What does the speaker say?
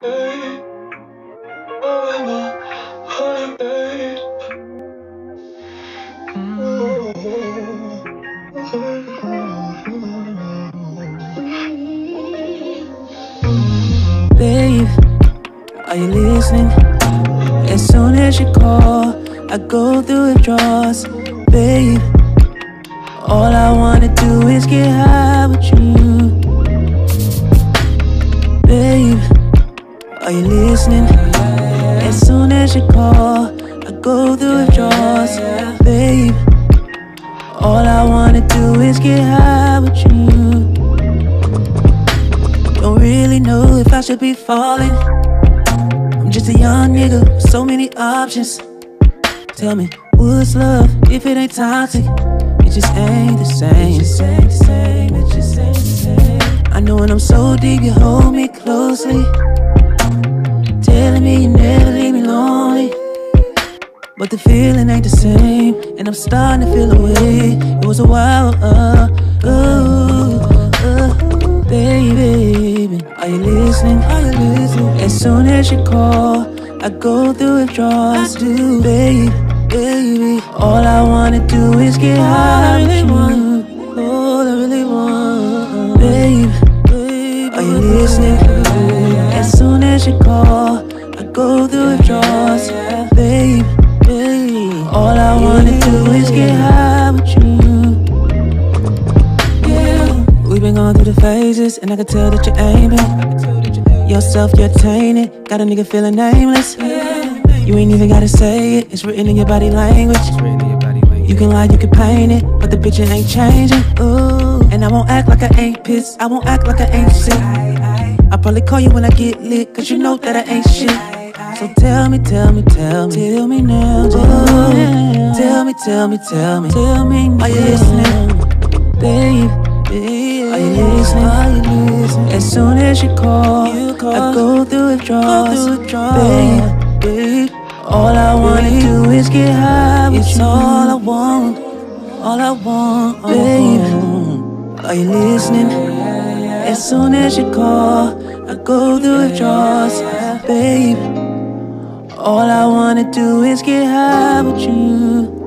Babe, are you listening? As soon as you call, I go through withdrawals. Babe, all I wanna do is get high with you. As soon as you call, I go through withdrawals. Babe, all I wanna do is get high with you. Don't really know if I should be falling. I'm just a young nigga with so many options. Tell me, what's love if it ain't toxic? It just ain't the same. It just ain't the same. It just ain't the same. I know when I'm so deep, you hold me closely. Telling me you never lonely. But the feeling ain't the same, and I'm starting to feel away. It was a while ago, uh, baby. Are you listening? Are you listening? As soon as you call, I go through withdrawals. I do, baby, baby. All I wanna do is get high with you. All I really want, babe, babe. Are you listening? As soon as you call, I go through withdrawals, babe, babe. All I wanna do is get high with you. Yeah, we've been going through the phases, and I can tell that you're aiming. Yourself, you're tainted. Got a nigga feeling nameless. You ain't even gotta say it, it's written in your body language. You can lie, you can paint it, but the bitch it ain't changing. Ooh, and I won't act like I ain't pissed. I won't act like I ain't sick. I'll probably call you when I get lit, cause you know that I ain't shit. So tell me, tell me, tell me, tell me now, tell me, tell me, tell me, tell me, tell me, are you listening, babe? babe are you listening? Are you listening? As soon as you call, I go through withdrawals, babe, babe. All I wanna do is get high with you. all I want, all I want, babe. Are you listening? As soon as you call, I go through withdrawals, babe. All I wanna do is get high with you.